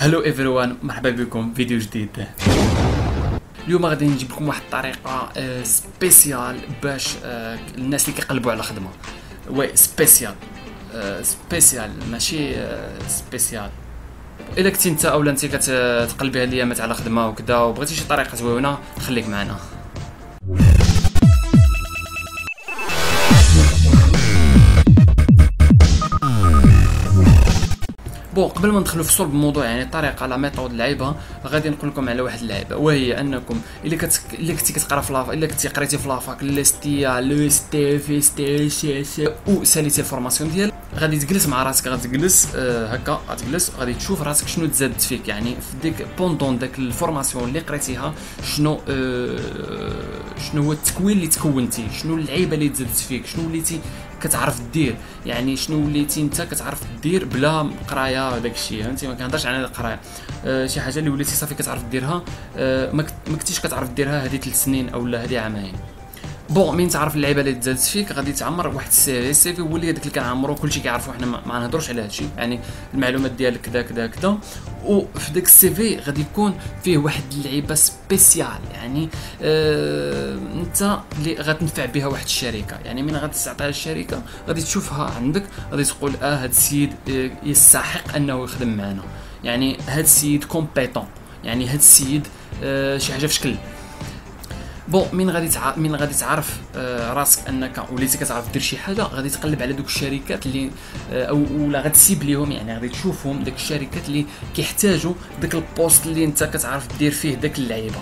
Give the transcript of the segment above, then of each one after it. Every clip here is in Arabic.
Hello everyone مرحبا بكم فيديو جديد. اليوم غادي نجيب لكم واحد الطريقة آه، spéciale باش آه، الناس اللي كيقلبوا على خدمه oui spéciale آه، spéciale ماشي spéciale إلا كنتي انت اولا انت كتقلبي هاد الايامات على خدمة وكذا وبغيتي شي طريقة زوينة خليك معنا. بون قبل ما ندخلوا في صلب الموضوع يعني الطريقة لا ميثود لعيبة غادي نقول لكم على واحد اللعيبه وهي أنكم إلا كت إلا كنتي كتقرا في لافا إلا كنتي قريتي في لافاك ليستيا لو ستي في ستي سي سي أو ساليتي الفورماسيون ديال غادي تجلس مع راسك غادي تجلس آه هكا غتجلس غادي تشوف راسك شنو تزادت فيك. يعني في ديك بوندون داك الفورماسيون اللي قريتيها شنو آه شنو هو التكوين اللي تكونتي شنو اللعيبة اللي تزادت فيك شنو وليتي كتعرف دير يعني شنو وليتي انت كتعرف دير بلا قراية داك الشيء فهمتي؟ ما كنهضرش على القراية. أه شي حاجة اللي وليتي صافي كتعرف ديرها أه ما كنتيش كتعرف ديرها هذه ثلاث سنين اولا هذه عامين. Bon مين تعرف اللعيبه اللي تزادت فيك غادي تعمر واحد ال CV ال CV هو اللي هذاك اللي كنعمرو كلشي كيعرفو حنا ما نهضروش على هادشي يعني المعلومات ديالك كذا كذا كذا وفي داك ال CV غادي يكون فيه واحد اللعيبه spéciale يعني آه انت اللي غتنفع بها واحد الشركة يعني من غادي تعطيها الشركة غادي تشوفها عندك غادي تقول آه هاد السيد يستحق انه يخدم معنا يعني هاد السيد compétent يعني هاد السيد آه شي حاجة في شكل bon من غادي. من غادي تعرف آه راسك أنك وليتي كتعرف دير شي حاجة غادي تقلب على دوك الشركات اللي آه أو ولا غتسيب ليهم يعني غادي تشوفهم داك الشركات اللي كيحتاجوا داك ال poste اللي أنت كتعرف دير فيه داك اللعيبة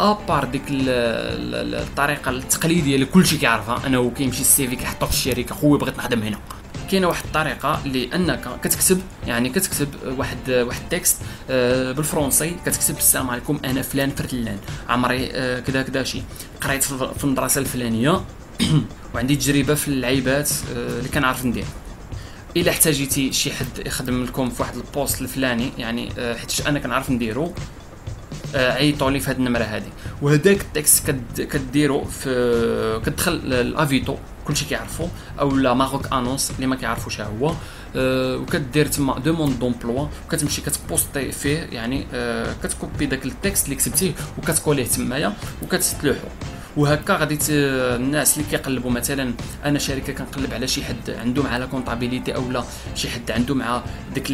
à part ديك الطريقة التقليدية اللي كلشي كيعرفها انه كيمشي ال CV كيحطو في الشركة خويا بغيت نخدم هنا كاينة واحد الطريقة اللي أنك كتكتب يعني كتكتب واحد واحد texte آه، بالفرنسي كتكتب السلام عليكم أنا فلان فرتلان عمري آه، كذا كذا شي. قريت في المدرسة الفلانية وعندي تجربة في اللعيبات آه، اللي كنعرف ندير. إلا احتاجيتي شي حد يخدم لكم في واحد ال poste الفلاني يعني حيت أنا كنعرف نديرو عيطوا لي في هذه النمرة هذه وهذاك ال texte كديرو في كتدخل Avito. كلشي كيعرفو. أو لا Maroc Annonces اللي ما كيعرفوش هو. أه وكدير تما demande d'emploi وكتمشي كت poster فيه يعني أه كت copier داك ال texte اللي كتبتيه وكت coller ه تمايا وكتلوحو وهكا غادي الناس اللي كيقلبوا مثلا أنا شركة كنقلب على شي حد عنده مع la comptabilité اولا شي حد عنده مع داك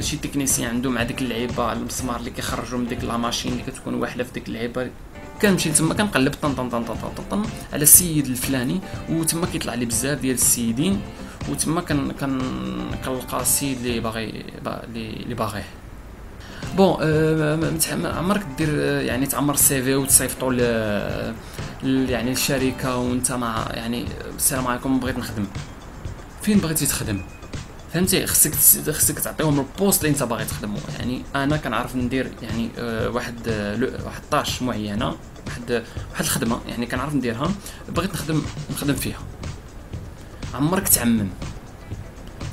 شي technicien عنده مع ديك اللعيبة المسمار اللي كيخرجوا من ديك la machine اللي كتكون واحله في ديك اللعيبة. كنمشي تما كنقلب طن طن طن طن طن, طن على السيد الفلاني وتما كيطلع لي بزاف ديال السيدين وتما كن كن كنلقى السيد اللي باغي اللي باغيه. bon أه عمرك دير يعني تعمر ال CV وتصيفطو ل يعني الشركة وانت مع يعني السلام عليكم بغيت نخدم. فين بغيتي تخدم؟ فهمتي؟ خصك خصك تعطيهم البوست اللي انت باغي تخدمو. يعني أنا كنعرف ندير يعني أه واحد أه واحد طاش معينة واحد واحد الخدمة يعني كنعرف نديرها بغيت نخدم نخدم فيها. عمرك تعمم.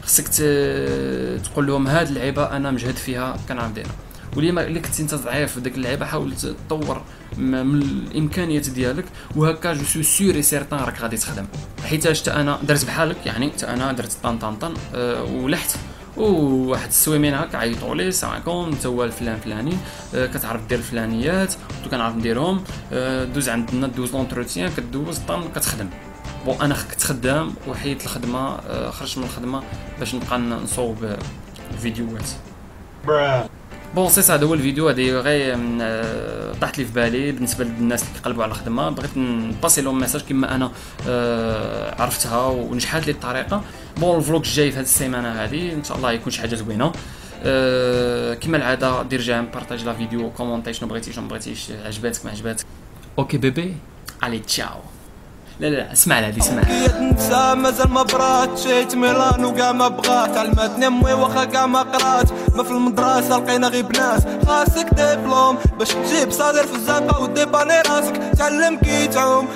خصك تقول لهم هاد اللعيبة أنا مجهد فيها كنعرف نديرها. ولما إلا كنتي أنت ضعيف في ديك اللعيبة حاول تطور من الإمكانيات ديالك. وهكا je suis sûr certain راك غادي تخدم. حيت أنا درت بحالك يعني حتى أنا درت طن طن طن أه ولحت. وواحد السويمين هكا عيطوا لي السلام عليكم انت هو الفلان فلاني أه كتعرف دير الفلانيات كنعرف نديرهم أه دوز عندنا دوز l'entretien كدوز طن كتخدم. Bon أنا كنت خدام وحيت الخدمة أه خرجت من الخدمة باش نبقى نصوب فيديوهات. بون سي هذا هو الفيديو هذه غير طاحت لي في بالي بالنسبة للناس اللي كيقلبوا على الخدمه بغيت نباسي لهم ميساج كما أنا آه، عرفتها ونجحات لي الطريقة بون الفلوق الجاي في هذه السيمانه هذه ان شاء الله يكون شي حاجة زوينه كما العاده دير جيم بارطاج لا فيديو كومونتي شنو بغيتي شنو بغيتيش عجباتك ما عجباتك أوكي بيبي علي تشاو لا لا اسمع هذه اسمع. نسى مازال ما برات. شيت ميلان وكاع ما بغات علمتني امي واخا كاع ما قرات ما في المدرسة لقينا غير بنات خاصك ديبلوم باش تجيب صادر في الزنقة وديباني راسك. تعلم كي تعوم